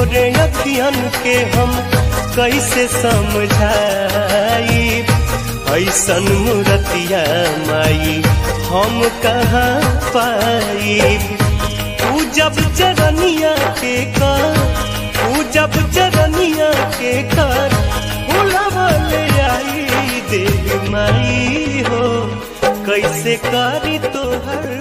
तोरे अखियन के हम कैसे समझाई? ऐसन मूर्तिया माई, हम कहाँ पाई? तू जब चरनिया के कर, तू जब चरनिया के कर आई देवी माई हो। कैसे करी तोहर